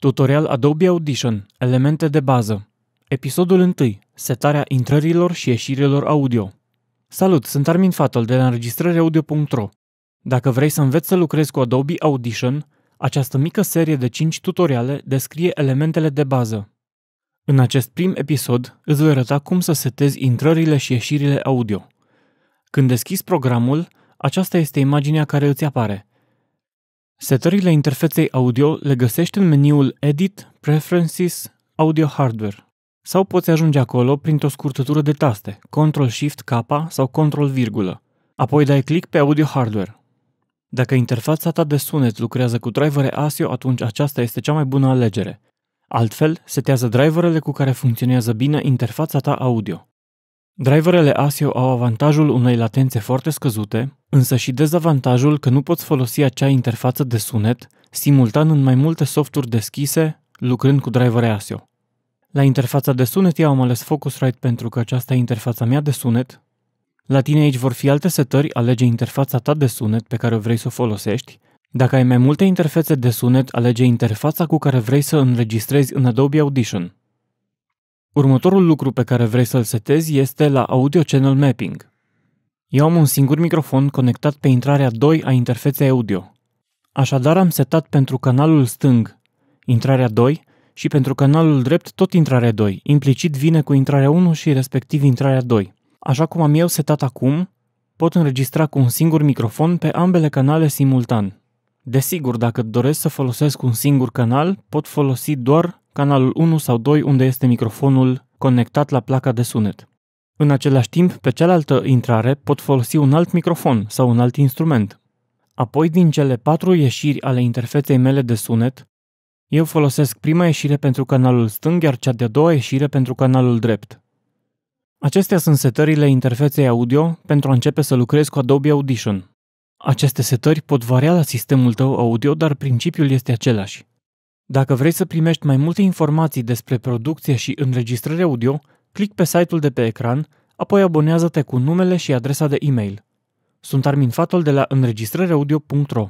Tutorial Adobe Audition. Elemente de bază. Episodul 1. Setarea intrărilor și ieșirilor audio. Salut, sunt Armin Fatal de la înregistrăriaudio.ro. Dacă vrei să înveți să lucrezi cu Adobe Audition, această mică serie de 5 tutoriale descrie elementele de bază. În acest prim episod îți voi arăta cum să setezi intrările și ieșirile audio. Când deschizi programul, aceasta este imaginea care îți apare – Setările interfeței audio le găsești în meniul Edit, Preferences, Audio Hardware. Sau poți ajunge acolo printr-o scurtătură de taste, Ctrl-Shift-K sau Ctrl-virgulă. Apoi dai click pe Audio Hardware. Dacă interfața ta de sunet lucrează cu drivere ASIO, atunci aceasta este cea mai bună alegere. Altfel, setează driverele cu care funcționează bine interfața ta audio. Driverele ASIO au avantajul unei latențe foarte scăzute, însă și dezavantajul că nu poți folosi acea interfață de sunet simultan în mai multe softuri deschise, lucrând cu drivere ASIO. La interfața de sunet eu am ales Focusrite pentru că aceasta e interfața mea de sunet. La tine aici vor fi alte setări, alege interfața ta de sunet pe care vrei să o folosești. Dacă ai mai multe interfețe de sunet, alege interfața cu care vrei să înregistrezi în Adobe Audition. Următorul lucru pe care vrei să-l setezi este la Audio Channel Mapping. Eu am un singur microfon conectat pe intrarea 2 a interfeței audio. Așadar am setat pentru canalul stâng intrarea 2 și pentru canalul drept tot intrarea 2. Implicit vine cu intrarea 1 și respectiv intrarea 2. Așa cum am eu setat acum, pot înregistra cu un singur microfon pe ambele canale simultan. Desigur, dacă doresc să folosesc un singur canal, pot folosi doar canalul 1 sau 2 unde este microfonul conectat la placa de sunet. În același timp, pe cealaltă intrare pot folosi un alt microfon sau un alt instrument. Apoi, din cele patru ieșiri ale interfeței mele de sunet, eu folosesc prima ieșire pentru canalul stâng, iar cea de-a doua ieșire pentru canalul drept. Acestea sunt setările interfeței audio pentru a începe să lucrezi cu Adobe Audition. Aceste setări pot varia la sistemul tău audio, dar principiul este același. Dacă vrei să primești mai multe informații despre producție și înregistrare audio, click pe site-ul de pe ecran, apoi abonează-te cu numele și adresa de e-mail. Sunt Armin Fatol de la înregistrăriaudio.ro